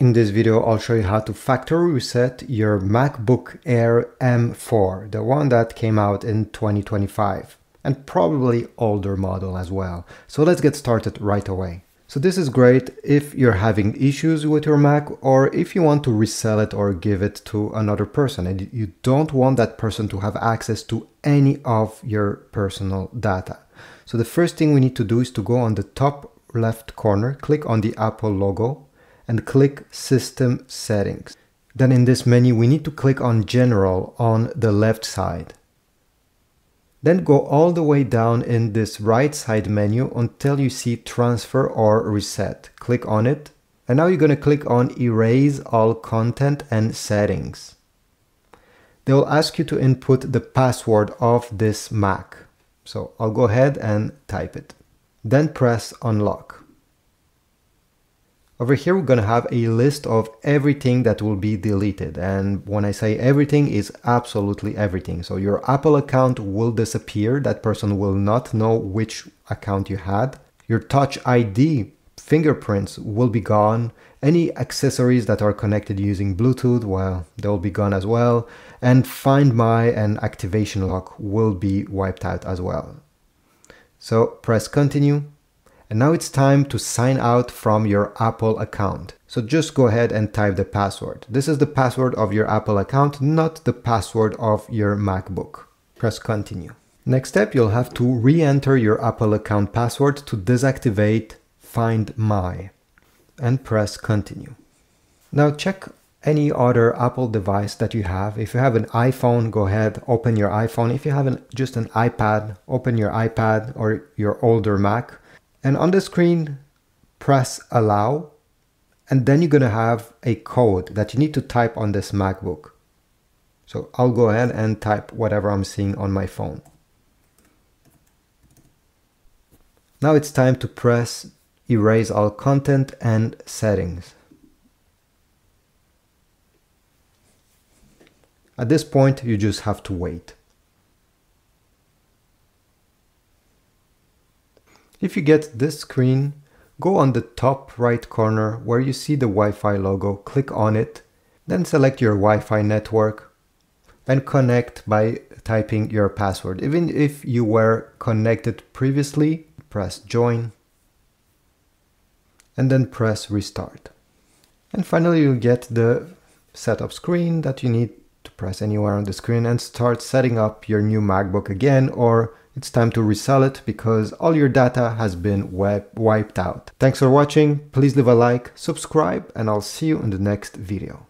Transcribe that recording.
In this video, I'll show you how to factory reset your MacBook Air M4, the one that came out in 2025, and probably older model as well. So let's get started right away. So this is great if you're having issues with your Mac or if you want to resell it or give it to another person and you don't want that person to have access to any of your personal data. So the first thing we need to do is to go on the top left corner, click on the Apple logo and click System Settings. Then in this menu, we need to click on General on the left side. Then go all the way down in this right side menu until you see Transfer or Reset. Click on it. And now you're going to click on Erase All Content and Settings. They will ask you to input the password of this Mac. So I'll go ahead and type it. Then press Unlock. Over here, we're to have a list of everything that will be deleted. And when I say everything is absolutely everything. So your Apple account will disappear. That person will not know which account you had. Your Touch ID fingerprints will be gone. Any accessories that are connected using Bluetooth, well, they'll be gone as well. And Find My and Activation Lock will be wiped out as well. So press continue and now it's time to sign out from your Apple account. So just go ahead and type the password. This is the password of your Apple account, not the password of your MacBook. Press continue. Next step, you'll have to re-enter your Apple account password to deactivate Find My and press continue. Now check any other Apple device that you have. If you have an iPhone, go ahead, open your iPhone. If you have an, just an iPad, open your iPad or your older Mac and on the screen, press allow. And then you're going to have a code that you need to type on this MacBook. So I'll go ahead and type whatever I'm seeing on my phone. Now it's time to press erase all content and settings. At this point, you just have to wait. If you get this screen, go on the top right corner where you see the Wi-Fi logo, click on it, then select your Wi-Fi network and connect by typing your password. Even if you were connected previously, press join and then press restart. And finally you'll get the setup screen that you need to press anywhere on the screen and start setting up your new MacBook again or it's time to resell it because all your data has been wiped out. Thanks for watching, please leave a like, subscribe, and I'll see you in the next video.